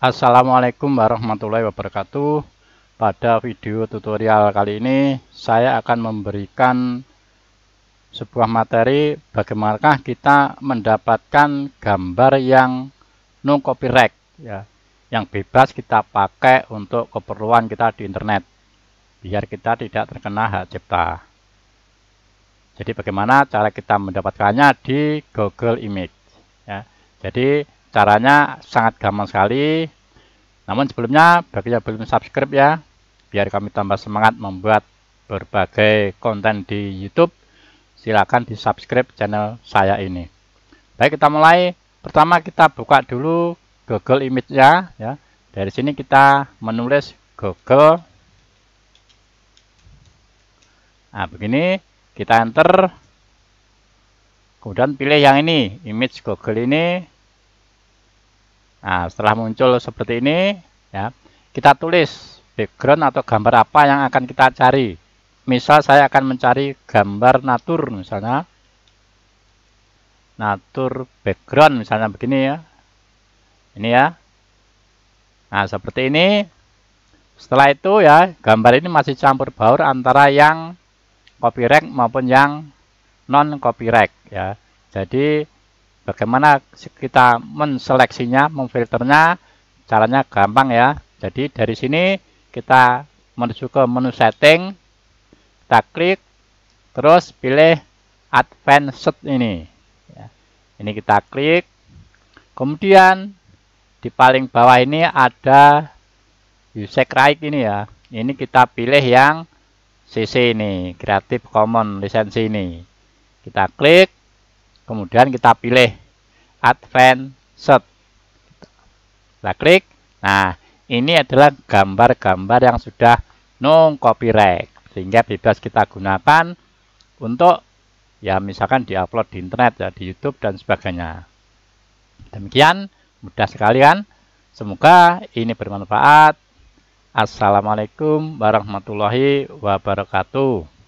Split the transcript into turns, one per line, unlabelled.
Assalamualaikum warahmatullahi wabarakatuh. Pada video tutorial kali ini saya akan memberikan sebuah materi bagaimanakah kita mendapatkan gambar yang no copyright ya yang bebas kita pakai untuk keperluan kita di internet biar kita tidak terkena hak cipta. Jadi bagaimana cara kita mendapatkannya di Google Image ya. Jadi Caranya sangat gampang sekali. Namun sebelumnya bagi yang belum subscribe ya, biar kami tambah semangat membuat berbagai konten di YouTube, silakan di subscribe channel saya ini. Baik kita mulai. Pertama kita buka dulu Google Image ya. ya. Dari sini kita menulis Google. Nah begini kita enter. Kemudian pilih yang ini, image Google ini Nah, setelah muncul seperti ini, ya, kita tulis background atau gambar apa yang akan kita cari. Misal saya akan mencari gambar natur misalnya. Natur background misalnya begini ya. Ini ya. Nah, seperti ini. Setelah itu ya, gambar ini masih campur baur antara yang copyright maupun yang non copyright ya. Jadi bagaimana kita menseleksinya, memfilternya, caranya gampang ya. Jadi dari sini kita menuju ke menu setting, kita klik, terus pilih advanced ini. Ya. Ini kita klik, kemudian di paling bawah ini ada user right ini ya. Ini kita pilih yang CC ini, Creative Commons lisensi ini. Kita klik, kemudian kita pilih advanced kita klik. Nah ini adalah gambar-gambar yang sudah non copyright sehingga bebas kita gunakan untuk ya misalkan diupload di internet ya di YouTube dan sebagainya. Demikian mudah sekali kan? Semoga ini bermanfaat. Assalamualaikum warahmatullahi wabarakatuh